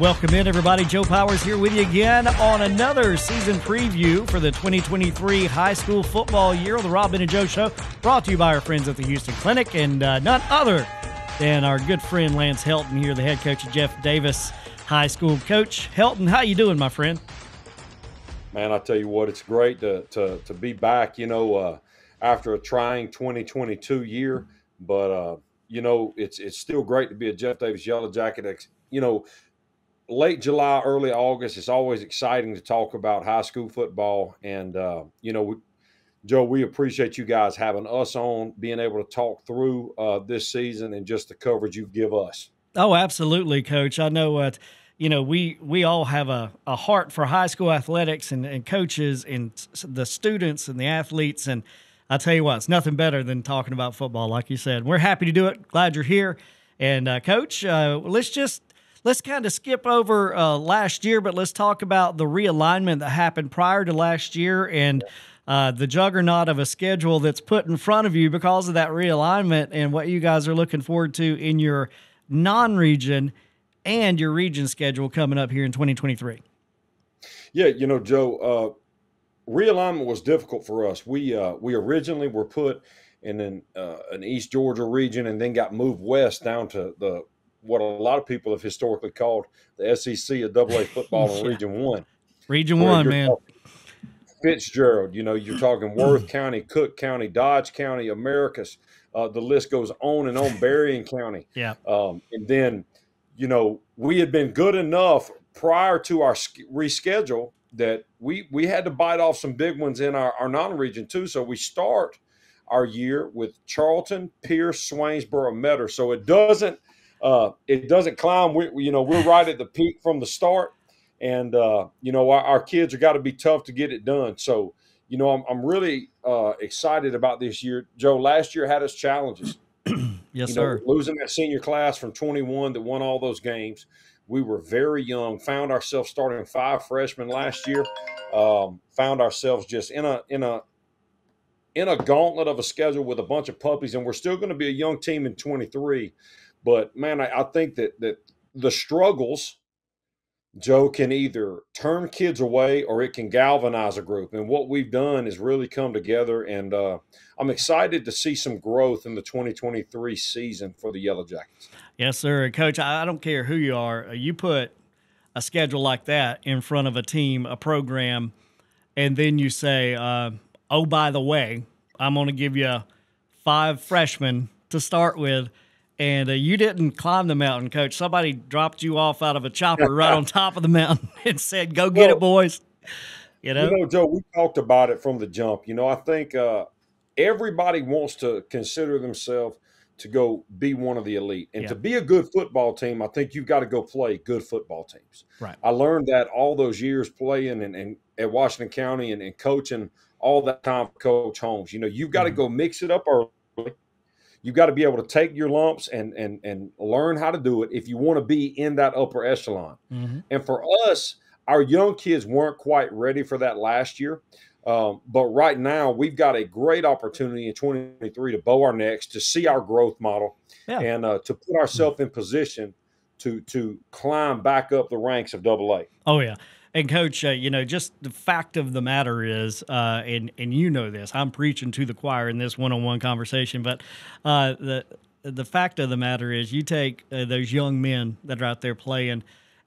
welcome in, everybody. Joe Powers here with you again on another season preview for the 2023 high school football year of the Rob and Joe Show, brought to you by our friends at the Houston Clinic, and uh, none other than our good friend Lance Helton here, the head coach of Jeff Davis High School. Coach Helton, how you doing, my friend? Man, I tell you what, it's great to to, to be back. You know, uh, after a trying 2022 year, but uh, you know, it's it's still great to be a Jeff Davis Yellow Jacket. You know, late July, early August, it's always exciting to talk about high school football. And, uh, you know, we, Joe, we appreciate you guys having us on, being able to talk through uh, this season and just the coverage you give us. Oh, absolutely, Coach. I know what. Uh, you know, we we all have a, a heart for high school athletics and, and coaches and the students and the athletes. And I tell you what, it's nothing better than talking about football, like you said. We're happy to do it. Glad you're here. And uh, Coach, uh, let's just let's kind of skip over uh, last year, but let's talk about the realignment that happened prior to last year and uh, the juggernaut of a schedule that's put in front of you because of that realignment and what you guys are looking forward to in your non-region and your region schedule coming up here in 2023. Yeah, you know, Joe, uh, realignment was difficult for us. We uh, we originally were put in an, uh, an East Georgia region and then got moved west down to the what a lot of people have historically called the SEC, a double A football in Region One. Region One, man. Fitzgerald, you know, you're talking Worth County, Cook County, Dodge County, Americus. Uh, the list goes on and on. Berrien County. Yeah. Um, and then, you know, we had been good enough prior to our reschedule that we we had to bite off some big ones in our, our non-region too. So we start our year with Charlton, Pierce, Swainsboro, Metter. So it doesn't uh, it doesn't climb. We, you know, we're right at the peak from the start, and uh, you know, our, our kids are got to be tough to get it done. So, you know, I'm, I'm really uh, excited about this year. Joe, last year had us challenges. yes, you sir. losing that senior class from 21 that won all those games. We were very young. Found ourselves starting five freshmen last year. Um, found ourselves just in a in a in a gauntlet of a schedule with a bunch of puppies, and we're still going to be a young team in 23. But man, I, I think that that the struggles, Joe, can either turn kids away or it can galvanize a group. And what we've done is really come together. And uh, I'm excited to see some growth in the 2023 season for the Yellow Jackets. Yes, sir. Coach, I don't care who you are. Uh, you put a schedule like that in front of a team, a program, and then you say, uh, oh, by the way, I'm going to give you five freshmen to start with and uh, you didn't climb the mountain, coach. Somebody dropped you off out of a chopper right on top of the mountain and said, "Go get well, it, boys." You know, you know, Joe. We talked about it from the jump. You know, I think uh, everybody wants to consider themselves to go be one of the elite, and yeah. to be a good football team, I think you've got to go play good football teams. Right. I learned that all those years playing and, and at Washington County and, and coaching all that time, Coach Holmes. You know, you've got mm-hmm. to go mix it up early You've got to be able to take your lumps and and and learn how to do it if you want to be in that upper echelon. Mm-hmm. And for us, our young kids weren't quite ready for that last year. Um, but right now, we've got a great opportunity in 2023 to bow our necks, to see our growth model, yeah. and uh, to put ourselves in position to to climb back up the ranks of Double A. Oh yeah, and coach, uh, you know, just the fact of the matter is, uh, and and you know this, I'm preaching to the choir in this one-on-one conversation, but uh, the the fact of the matter is, you take uh, those young men that are out there playing,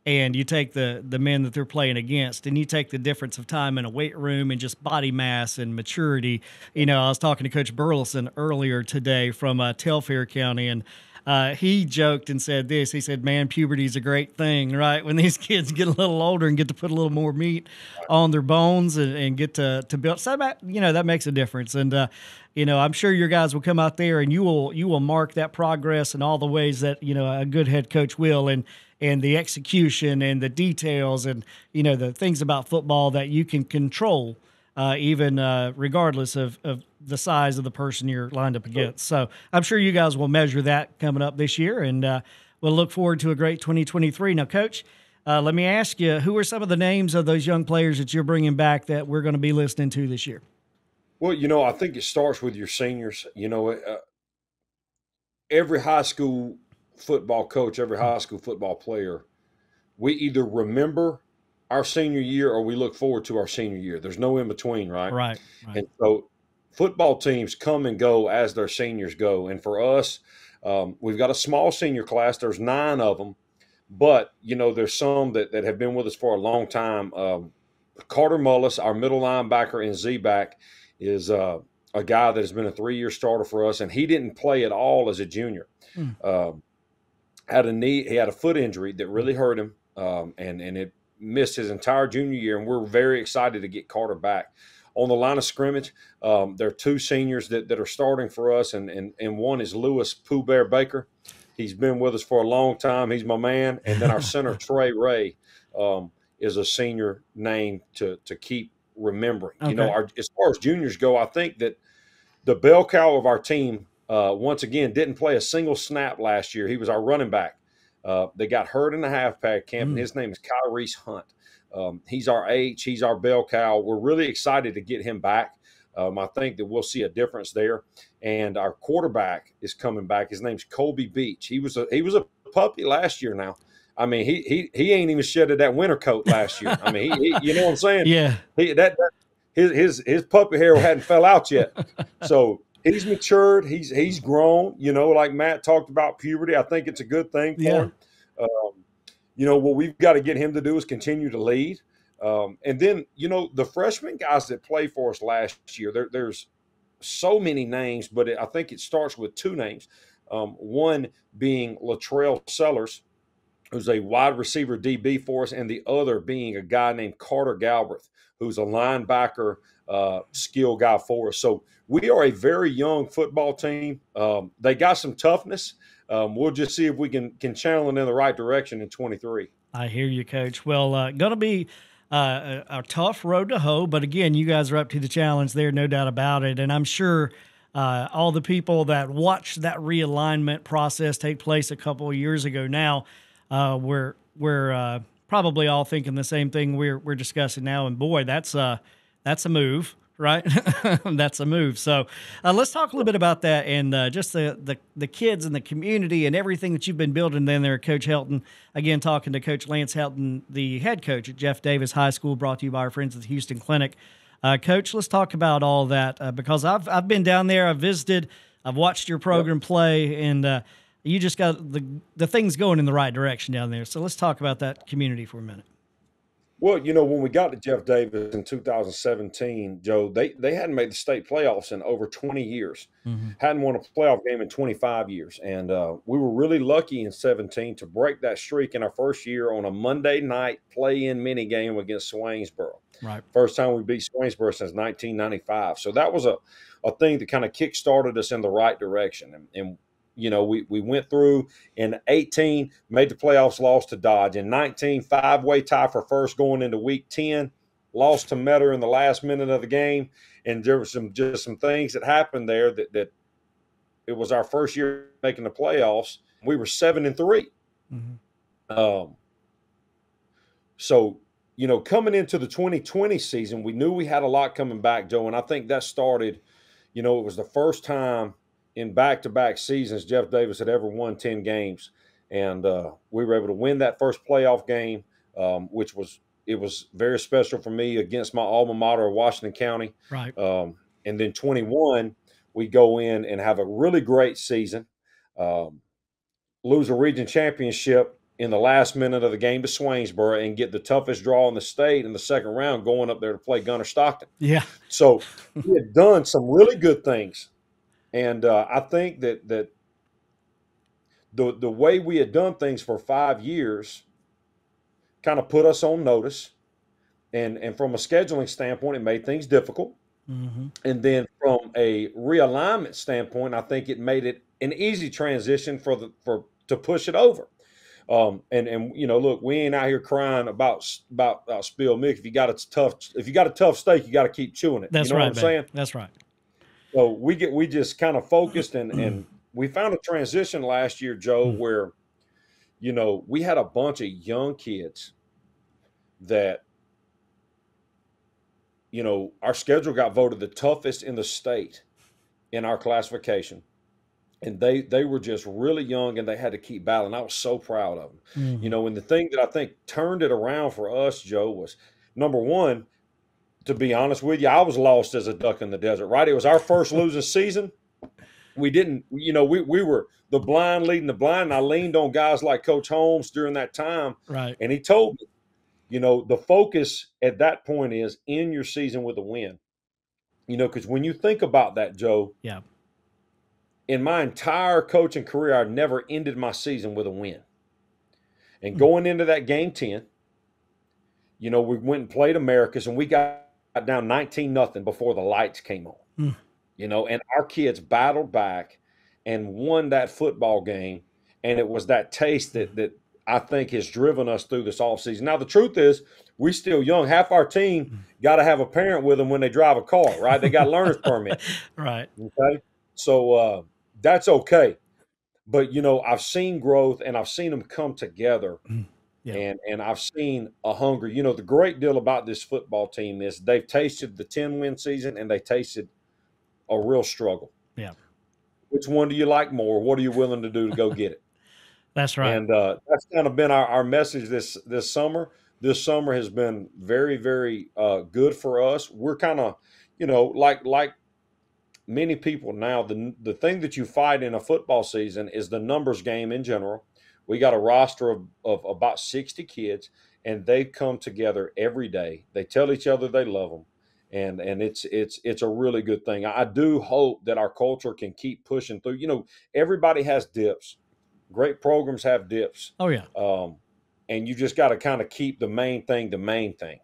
and you take the the men that they're playing against, and you take the difference of time in a weight room and just body mass and maturity. You know, I was talking to Coach Burleson earlier today from uh, Telfair County, and uh, he joked and said this. He said, "Man, puberty's a great thing, right? When these kids get a little older and get to put a little more meat on their bones and, and get to to build, so that, you know that makes a difference." And uh, you know, I'm sure your guys will come out there and you will you will mark that progress in all the ways that you know a good head coach will, and and the execution and the details and you know the things about football that you can control uh, even uh, regardless of, of the size of the person you're lined up against. So I'm sure you guys will measure that coming up this year, and uh, we'll look forward to a great 2023. Now, Coach, uh, let me ask you, who are some of the names of those young players that you're bringing back that we're going to be listening to this year? Well, you know, I think it starts with your seniors. You know, uh, every high school football coach, every high school football player we either remember our senior year or we look forward to our senior year. There's no in between, right? Right. right. And so football teams come and go as their seniors go. And for us, um, we've got a small senior class. There's nine of them, but you know there's some that, that have been with us for a long time. Um, Carter Mullis, our middle linebacker and Z back, is uh, a guy that has been a three year starter for us, and he didn't play at all as a junior. Hmm. Um, had a knee, he had a foot injury that really hurt him, um, and and it missed his entire junior year. And we're very excited to get Carter back on the line of scrimmage. Um, there are two seniors that, that are starting for us, and, and, and one is Lewis Pooh Bear Baker. He's been with us for a long time. He's my man. And then our center, Trey Ray, um, is a senior name to, to keep remembering. Okay. You know, our, as far as juniors go, I think that the bell cow of our team, uh, once again, didn't play a single snap last year. He was our running back. Uh, they got hurt in the halfback camp, mm. and his name is Kyrie Hunt. Um, he's our H, he's our bell cow. We're really excited to get him back. Um, I think that we'll see a difference there. And our quarterback is coming back. His name's Colby Beach. He was a he was a puppy last year. Now, I mean, he he he ain't even shedded that winter coat last year. I mean, he, he, you know what I'm saying? Yeah. He, that, that his his his puppy hair hadn't fell out yet. So he's matured. He's he's grown. You know, like Matt talked about puberty. I think it's a good thing for yeah. him. Um, you know, what we've got to get him to do is continue to lead. Um, and then, you know, the freshman guys that play for us last year, there, there's so many names, but I think it starts with two names. Um, one being Latrell Sellers, who's a wide receiver DB for us, and the other being a guy named Carter Galbraith, who's a linebacker uh, skill guy for us. So we are a very young football team. Um, they got some toughness um, we'll just see if we can can channel it in the right direction in 23. I hear you, Coach. Well, uh, going to be uh, a, a, tough road to hoe, but again, you guys are up to the challenge there, no doubt about it. And I'm sure uh, all the people that watched that realignment process take place a couple of years ago now, uh, we're we're uh, probably all thinking the same thing we're we're discussing now. And boy, that's a that's a move right? That's a move. So uh, let's talk a little bit about that and uh, just the, the, the kids and the community and everything that you've been building. Then there, Coach Helton. Again, talking to Coach Lance Helton, the head coach at Jeff Davis High School, brought to you by our friends at the Houston Clinic. Uh, coach, let's talk about all that uh, because I've I've been down there. I've visited. I've watched your program play, and uh, you just got the the things going in the right direction down there. So let's talk about that community for a minute. Well, you know, when we got to Jeff Davis in 2017, Joe, they, they hadn't made the state playoffs in over 20 years, mm-hmm. hadn't won a playoff game in 25 years. And uh, we were really lucky in 17 to break that streak in our first year on a Monday night play in mini game against Swainsboro. Right. First time we beat Swainsboro since 1995. So that was a, a thing that kind of kick started us in the right direction. And, and you know, we, we went through in 18, made the playoffs, lost to Dodge. In 19, five way tie for first going into week 10, lost to Metter in the last minute of the game. And there were some just some things that happened there that, that it was our first year making the playoffs. We were seven and 3 mm-hmm. Um, so, you know, coming into the 2020 season, we knew we had a lot coming back, Joe. And I think that started, you know, it was the first time in back-to-back seasons Jeff Davis had ever won 10 games. And uh, we were able to win that first playoff game, um, which was it was very special for me against my alma mater Washington County. Right. Um, and then 21, we go in and have a really great season, um, lose a region championship in the last minute of the game to Swainsboro and get the toughest draw in the state in the second round going up there to play Gunter Stockton. Yeah. So we had done some really good things and uh, I think that that the the way we had done things for five years kind of put us on notice, and and from a scheduling standpoint, it made things difficult. Mm-hmm. And then from a realignment standpoint, I think it made it an easy transition for the for to push it over. Um, and and you know, look, we ain't out here crying about about uh, spilled milk. If you got a tough, if you got a tough steak, you got to keep chewing it. That's you know right, what I'm saying? That's right. So we get we just kind of focused and and we found a transition last year, Joe, mm. where you know we had a bunch of young kids that you know our schedule got voted the toughest in the state in our classification. and they they were just really young and they had to keep battling. I was so proud of them. Mm-hmm. You know, and the thing that I think turned it around for us, Joe, was number one. To be honest with you, I was lost as a duck in the desert. Right, it was our first losing season. We didn't, you know, we we were the blind leading the blind. And I leaned on guys like Coach Holmes during that time, right? And he told me, you know, the focus at that point is in your season with a win. You know, because when you think about that, Joe, yeah, in my entire coaching career, I never ended my season with a win. And hmm. going into that game 10, you know, we went and played Americus and we got down 19 nothing before the lights came on. Mm. You know, and our kids battled back and won that football game. And it was that taste that that I think has driven us through this offseason. Now, the truth is, we still young. Half our team hmm. got to have a parent with them when they drive a car, right? They got learner's permit. Right. Okay. So uh, that's okay. But you know, I've seen growth and I've seen them come together. Mm, yeah. And and I've seen a hunger. You know, the great deal about this football team is they've tasted the 10 win season and they tasted a real struggle. Yeah. Which one do you like more? What are you willing to do to go get it? that's right. And uh, that's kind of been our, our message this this summer. This summer has been very, very uh, good for us. We're kind of, you know, like like many people now the the thing that you fight in a football season is the numbers game in general. We got a roster of, of about 60 kids and they come together every day. They tell each other they love them. And and it's it's it's a really good thing. I do hope that our culture can keep pushing through. You know, everybody has dips. Great programs have dips. Oh yeah. Um, and you just got to kind of keep the main thing the main thing.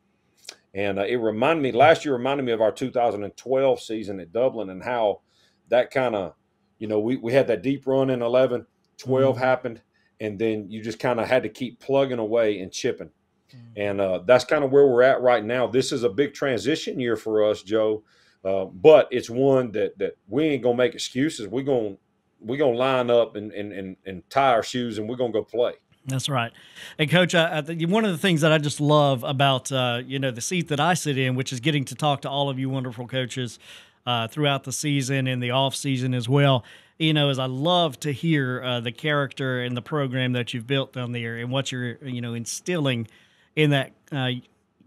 And uh, it reminded me last year reminded me of our 2012 season at Dublin and how that kind of, you know, we, we had that deep run in 11, 12 mm-hmm. happened, and then you just kind of had to keep plugging away and chipping. Mm-hmm. And uh, that's kind of where we're at right now. This is a big transition year for us, Joe, uh, but it's one that that we ain't gonna make excuses. We're gonna we're gonna line up and and and, and tie our shoes and we're gonna go play. That's right. And coach, I, I one of the things that I just love about uh, you know the seat that I sit in, which is getting to talk to all of you wonderful coaches uh, throughout the season and the off season as well. You know, as I love to hear uh, the character and the program that you've built down there and what you're you know instilling in that uh,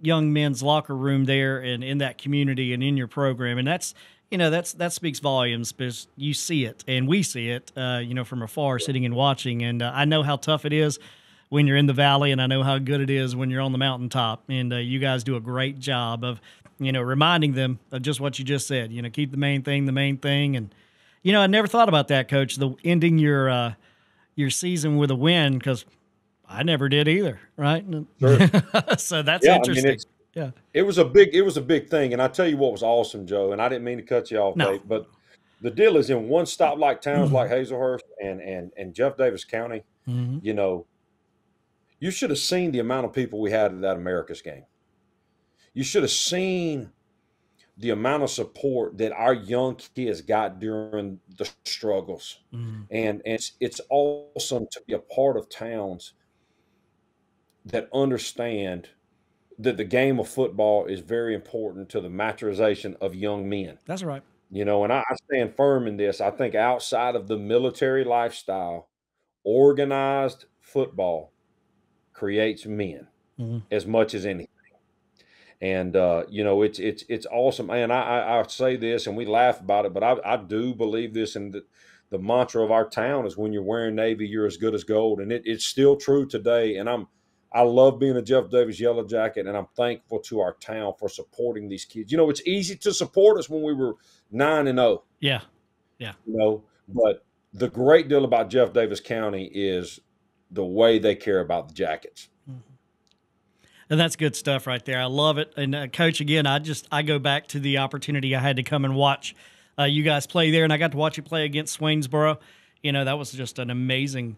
young men's locker room there and in that community and in your program. And that's you know that's that speaks volumes because you see it and we see it uh, you know from afar sitting and watching and uh, i know how tough it is when you're in the valley and i know how good it is when you're on the mountaintop and uh, you guys do a great job of you know reminding them of just what you just said you know keep the main thing the main thing and you know i never thought about that coach the ending your uh, your season with a win because i never did either right sure. so that's yeah, interesting I mean, yeah. It was a big it was a big thing. And I tell you what was awesome, Joe, and I didn't mean to cut you off, no. Dave, but the deal is in one stop like towns mm-hmm. like Hazlehurst and and and Jeff Davis County, mm-hmm. you know, you should have seen the amount of people we had at that Americus game. You should have seen the amount of support that our young kids got during the struggles. Mm-hmm. And, and it's, it's awesome to be a part of towns that understand – that the game of football is very important to the maturization of young men. That's right. You know, and I, I stand firm in this. I think outside of the military lifestyle, organized football creates men mm-hmm. as much as anything. And uh, you know, it's it's it's awesome. And I, I, I say this, and we laugh about it, but I, I do believe this, and the, the mantra of our town is when you're wearing navy, you're as good as gold, and it, it's still true today. And I'm I love being a Jeff Davis Yellow Jacket, and I'm thankful to our town for supporting these kids. You know, it's easy to support us when we were nine and zero. Oh. Yeah, yeah. You know, but the great deal about Jeff Davis County is the way they care about the Jackets. Mm-hmm. And that's good stuff right there. I love it. And uh, coach, again, I just I go back to the opportunity I had to come and watch uh, you guys play there, and I got to watch you play against Swainsboro. You know, that was just an amazing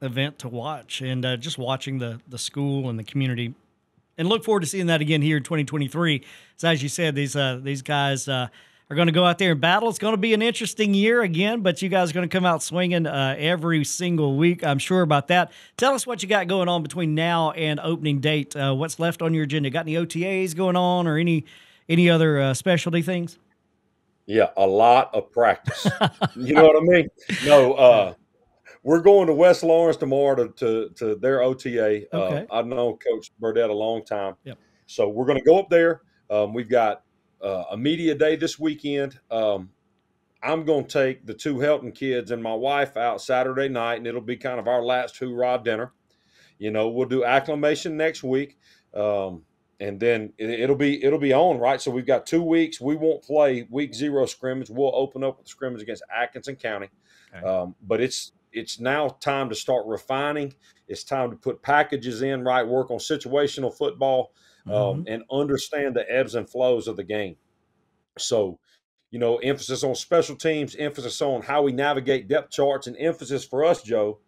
event to watch, and uh, just watching the the school and the community, and look forward to seeing that again here in 2023. So as you said, these uh, these guys. Are going to go out there and battle. It's going to be an interesting year again, but you guys are going to come out swinging uh, every single week. I'm sure about that. Tell us what you got going on between now and opening date. Uh, what's left on your agenda? Got any OTAs going on, or any any other uh, specialty things? Yeah, a lot of practice. you know what I mean? No, uh, we're going to West Laurens tomorrow to to, to their OTA. Uh, okay. Uh, I've known Coach Burdett a long time. Yep. So we're going to go up there. Um, we've got uh, a media day this weekend. Um, I'm going to take the two Helton kids and my wife out Saturday night, and it'll be kind of our last hoorah dinner. You know, we'll do acclamation next week. Um, and then it'll be it'll be on right. So we've got two weeks. We won't play week zero scrimmage. We'll open up with scrimmage against Atkinson County, okay. um, but it's it's now time to start refining. It's time to put packages in right, work on situational football, um, mm-hmm. and understand the ebbs and flows of the game. So, you know, emphasis on special teams, emphasis on how we navigate depth charts, and emphasis for us, Joe,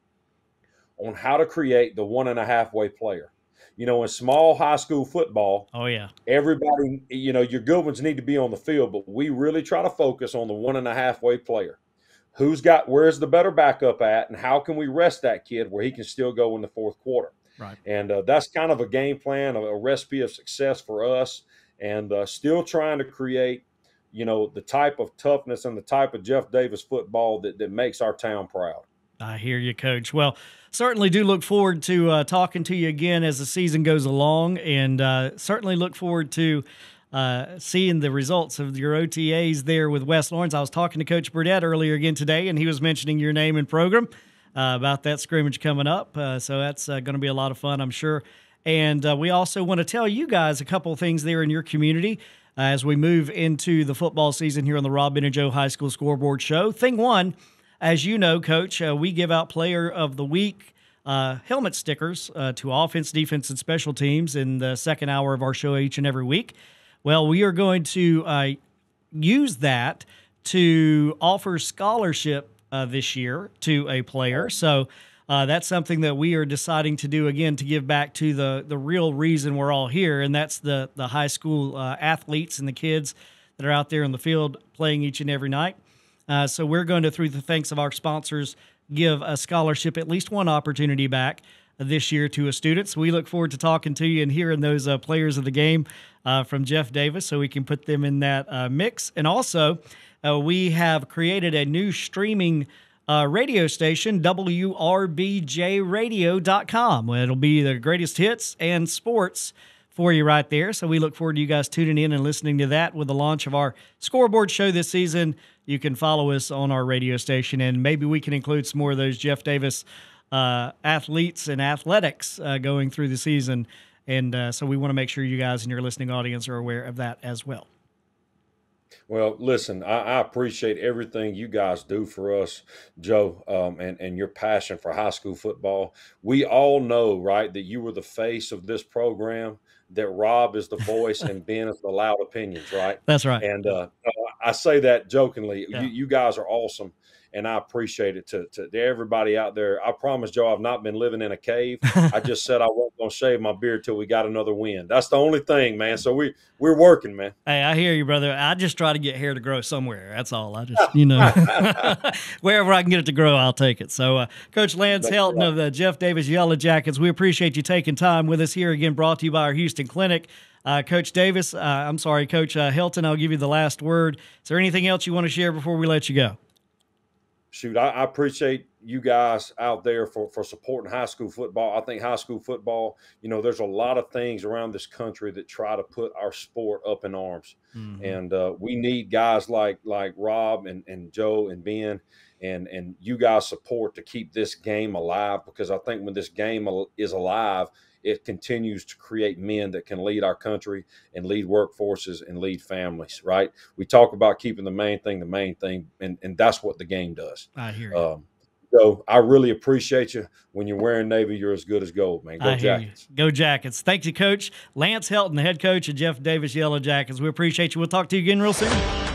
on how to create the one and a half way player you know, in small high school football, oh yeah, everybody, you know, your good ones need to be on the field, but we really try to focus on the one and a half way player. Who's got where's the better backup at, and how can we rest that kid where he can still go in the fourth quarter? Right. And uh, that's kind of a game plan, a, a, recipe of success for us, and uh, still trying to create, you know, the type of toughness and the type of Jeff Davis football that, that makes our town proud. I hear you, Coach. Well, certainly do look forward to uh, talking to you again as the season goes along, and uh, certainly look forward to uh, seeing the results of your OTAs there with West Laurens. I was talking to Coach Burdett earlier again today, and he was mentioning your name and program about that scrimmage coming up. Uh, so that's uh, going to be a lot of fun, I'm sure. And we also want to tell you guys a couple things there in your community as we move into the football season here on the Rob and Joe High School Scoreboard Show. Thing one as you know, Coach, uh, we give out Player of the Week uh, helmet stickers uh, to offense, defense, and special teams in the second hour of our show each and every week. Well, we are going to uh, use that to offer scholarship uh, this year to a player. So uh, that's something that we are deciding to do again to give back to the the real reason we're all here, and that's the the high school athletes and the kids that are out there in the field playing each and every night. Uh, so we're going to, through the thanks of our sponsors, give a scholarship, at least one opportunity back this year to a student. So we look forward to talking to you and hearing those uh, players of the game uh, from Jeff Davis so we can put them in that uh, mix. And also, uh, we have created a new streaming uh, radio station, WRBJRadio.com. It'll be the greatest hits and sports for you right there. So we look forward to you guys tuning in and listening to that with the launch of our scoreboard show this season. You can follow us on our radio station, and maybe we can include some more of those Jeff Davis uh, athletes and athletics uh, going through the season. And uh, so we want to make sure you guys and your listening audience are aware of that as well. Well, listen, I, I, appreciate everything you guys do for us, Joe, um, and, and your passion for high school football. We all know, right, that you were the face of this program that Rob is the voice and Ben is the loud opinions, right? That's right. And uh, I say that jokingly. Yeah. You, you, guys are awesome and I appreciate it to, to, to, everybody out there. I promise, Joe, I've not been living in a cave. I just said I wasn't going to shave my beard till we got another win. That's the only thing, man. So we we're working, man. Hey, I hear you, brother. I just try to get hair to grow somewhere. That's all. I just, you know, wherever I can get it to grow, I'll take it. So, uh, Coach Lance That's Helton right. of the Jeff Davis Yellow Jackets, we appreciate you taking time with us here again. Brought to you by our Houston Clinic. Uh, Coach Davis, uh, I'm sorry, Coach uh, Helton, I'll give you the last word. Is there anything else you want to share before we let you go? shoot, I, I, appreciate you guys out there for, for supporting high school football. I think high school football, you know, there's a lot of things around this country that try to put our sport up in arms. Mm-hmm. And uh, we need guys like like Rob and, and Joe and Ben and and you guys support to keep this game alive because I think when this game is alive, it continues to create men that can lead our country and lead workforces and lead families, right? We talk about keeping the main thing the main thing, and, and that's what the game does. I hear you. Um, so I really appreciate you. When you're wearing Navy, you're as good as gold, man. Go I Jackets. Go Jackets. Thank you, Coach. Lance Helton, the head coach of Jeff Davis Yellow Jackets. We appreciate you. We'll talk to you again real soon.